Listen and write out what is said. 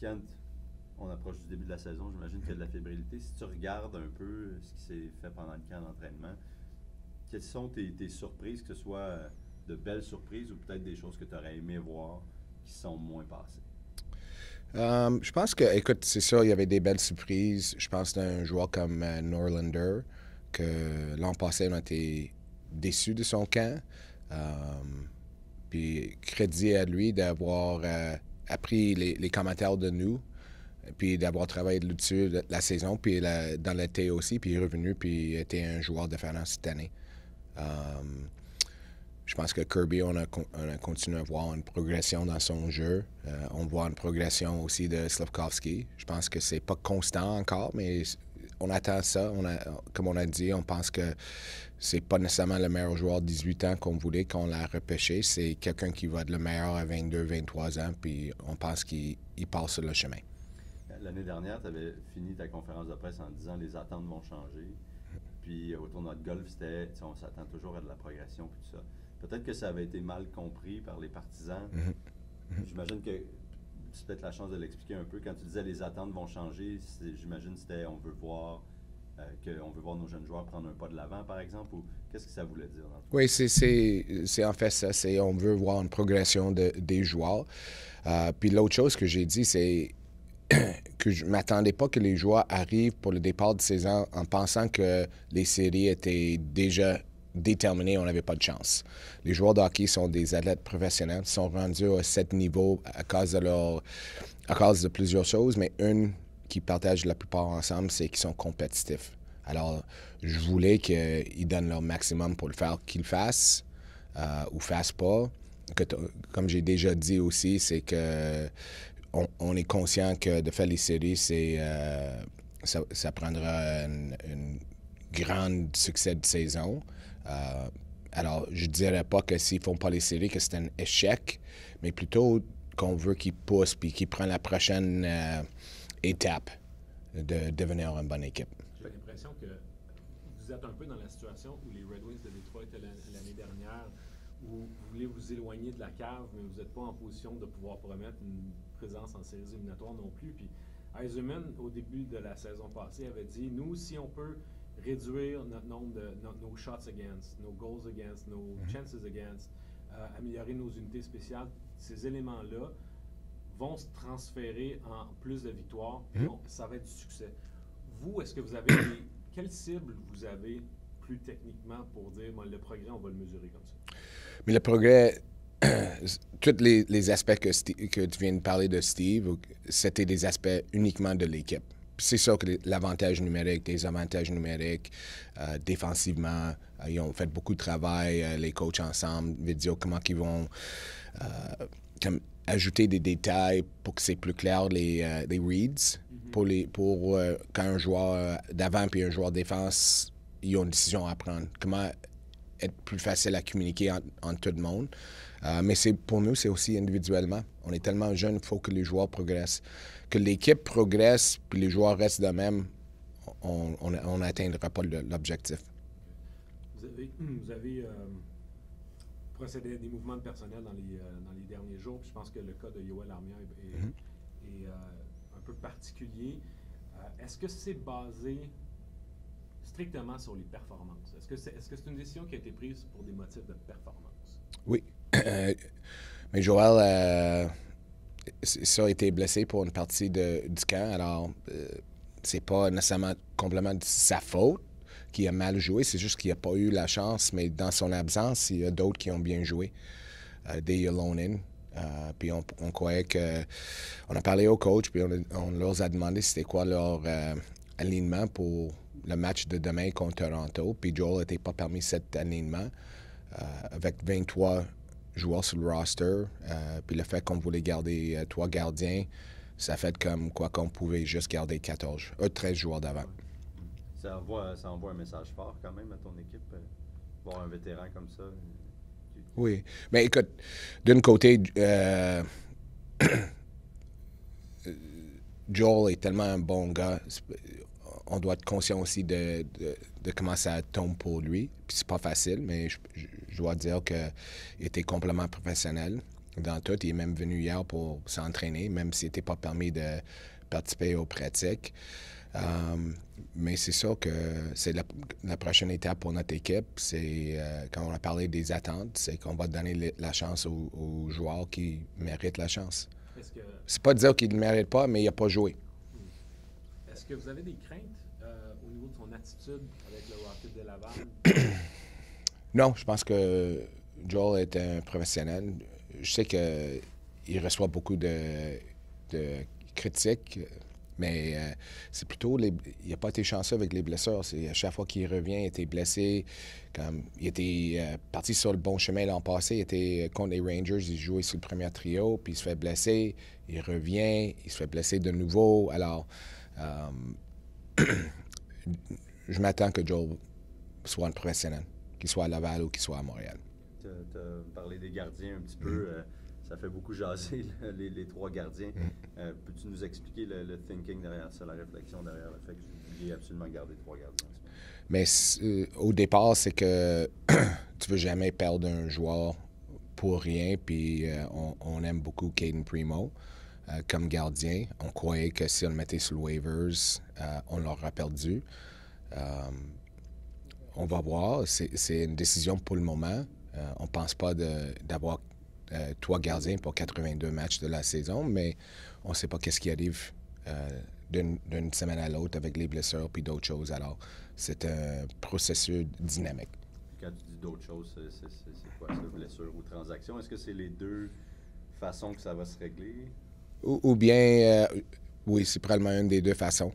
quand on approche du début de la saison, j'imagine qu'il y a de la fébrilité. Si tu regardes un peu ce qui s'est fait pendant le camp d'entraînement, quelles sont tes, tes surprises, que ce soit de belles surprises ou peut-être des choses que tu aurais aimé voir qui sont moins passées? Um, je pense que, écoute, c'est ça, il y avait des belles surprises. Je pense d'un joueur comme euh, Norlander, que l'an passé, on a été déçus de son camp. Puis crédit à lui d'avoir euh, appris les, les, commentaires de nous, puis d'avoir travaillé dessus la saison, puis la, dans l'été aussi, puis est revenu, puis était un joueur différent cette année. Um, je pense que Kirby, on a, on a, continué à voir une progression dans son jeu. Euh, on voit une progression aussi de Slavkovski. Je pense que c'est pas constant encore, mais on attend ça. On a, comme on a dit, on pense que c'est pas nécessairement le meilleur joueur de 18 ans qu'on voulait qu'on l'a repêché. C'est quelqu'un qui va être le meilleur à 22, 23 ans, puis on pense qu'il passe sur le chemin. L'année dernière, tu avais fini ta conférence de presse en disant les attentes vont changer. Puis autour de notre golf, c'était on s'attend toujours à de la progression puis tout ça. Peut-être que ça avait été mal compris par les partisans. Mm -hmm. J'imagine que peut-être la chance de l'expliquer un peu. Quand tu disais les attentes vont changer, j'imagine c'était on veut voir euh, veut voir nos jeunes joueurs prendre un pas de l'avant, par exemple, ou qu'est-ce que ça voulait dire? Oui, c'est en fait ça. C'est on veut voir une progression de, des joueurs. Euh, puis l'autre chose que j'ai dit, c'est que je ne m'attendais pas que les joueurs arrivent pour le départ de saison en pensant que les séries étaient déjà déterminées, on n'avait pas de chance. Les joueurs de hockey sont des athlètes professionnels, sont rendus à cet niveau à cause de leur, à cause de plusieurs choses, mais une qui partagent la plupart ensemble, c'est qu'ils sont compétitifs. Alors, je voulais qu'ils donnent leur maximum pour le faire, qu'ils le fassent euh, ou fassent pas. Comme j'ai déjà dit aussi, c'est que on, est conscient que de faire les séries, c'est euh, ça, prendra un grand succès de saison. Euh, alors, je ne dirais pas que s'ils ne font pas les séries, que c'est un échec, mais plutôt qu'on veut qu'ils poussent puis qu'ils prennent la prochaine euh, étape de devenir une bonne équipe. J'ai l'impression que vous êtes un peu dans la situation où les Red Wings de Detroit l'année dernière, où vous voulez vous éloigner de la cave, mais vous n'êtes pas en position de pouvoir promettre une présence en séries éliminatoires non plus. Puis Eisenman, au début de la saison passée, avait dit Nous, si on peut réduire notre nombre de nos shots against, nos goals against, nos mm -hmm. chances against, euh, améliorer nos unités spéciales, ces éléments-là vont se transférer en plus de victoires, donc ça va être du succès. Vous, est-ce que vous avez des, quelle cible vous avez plus techniquement pour dire bon, le progrès, on va le mesurer comme ça? Mais le progrès, tous les, les aspects que, Steve, que, tu viens de parler de Steve, c'était des aspects uniquement de l'équipe. C'est ça que l'avantage numérique, des avantages numériques, euh, défensivement, euh, ils ont fait beaucoup de travail, euh, les coachs ensemble, vidéo, comment ils vont comme ajouter des détails pour que c'est plus clair les, les reads. Mm -hmm. Pour, les, pour quand un joueur d'avant puis un joueur de défense, ils ont une décision à prendre. Comment être plus facile à communiquer entre en tout le monde. Euh, mais c'est pour nous, c'est aussi individuellement. On est tellement jeunes, il faut que les joueurs progressent. Que l'équipe progresse puis les joueurs restent de même, on n'atteindra pas l'objectif. Vous avez, vous avez procédé à des mouvements de personnel dans les, euh, dans les derniers jours. Puis je pense que le cas de Yoel Armia est, est, mm -hmm. est euh, un peu particulier. Euh, Est-ce que c'est basé strictement sur les performances? Est-ce que c'est est -ce c'est une décision qui a été prise pour des motifs de performance? Oui. mais Joël, ça a été blessé pour une partie de, du camp. Alors, c'est pas nécessairement complètement sa faute qui a mal joué. C'est juste qu'il n'a pas eu la chance, mais dans son absence, il y a d'autres qui ont bien joué. Euh, des Yolonen. Euh, puis on, on, croyait que. On a parlé au coach, puis on, leur a demandé c'était quoi leur euh, alignement pour le match de demain contre Toronto. Puis Joel n'était pas parmi cet alignement. Euh, avec 23 joueurs sur le roster, euh, puis le fait qu'on voulait garder trois gardiens, ça fait comme quoi qu'on pouvait juste garder 14, 13 joueurs d'avant. Ça envoie, ça envoie un message fort quand même à ton équipe, euh, voir un vétéran comme ça. Oui. Mais écoute, d'un côté, euh, Joel est tellement un bon gars. On doit être conscient aussi de, de, de comment ça tombe pour lui. Puis c'est pas facile, mais je, je, je dois dire qu'il était complètement professionnel. dans tout. Il est même venu hier pour s'entraîner, même s'il n'était pas permis de participer aux pratiques. Um, mais c'est sûr que c'est la, prochaine étape pour notre équipe. C'est euh, quand on a parlé des attentes, c'est qu'on va donner la chance aux, joueurs qui méritent la chance. Que... C'est pas dire qu'il ne mérite pas, mais il n'a pas joué. Est-ce que vous avez des craintes euh, au niveau de son attitude avec le Rocket de Laval? non, je pense que Joel est un professionnel. Je sais qu'il reçoit beaucoup de, critiques mais euh, c'est plutôt, il n'a pas été chanceux avec les blessures. À chaque fois qu'il revient, il était blessé. Il était euh, parti sur le bon chemin l'an passé. Il était contre les Rangers, il jouait sur le premier trio, puis il se fait blesser. Il revient, il se fait blesser de nouveau. Alors, je m'attends que Joe soit un professionnel, qu'il soit à Laval ou qu'il soit à Montréal. Tu as, parlé des gardiens un petit peu. Mm-hmm ça fait beaucoup jaser les, trois gardiens. Mm. Euh, peux-tu nous expliquer le, thinking derrière ça, la réflexion derrière le fait que vous vouliez absolument garder trois gardiens? Mais euh, au départ, c'est que tu veux jamais perdre un joueur pour rien. Puis euh, on, aime beaucoup Caden Primo comme gardien. On croyait que si on le mettait sur le waivers, on l'aurait perdu. on va voir. C'est une décision pour le moment. on ne pense pas d'avoir euh, trois gardiens pour 82 matchs de la saison, mais on ne sait pas qu'est-ce qui arrive euh, d'une semaine à l'autre avec les blessures puis d'autres choses. Alors, c'est un processus dynamique. Quand tu dis d'autres choses, c'est quoi blessure ou transaction? Est-ce que c'est les deux façons que ça va se régler? Ou, bien, euh, oui, c'est probablement une des deux façons.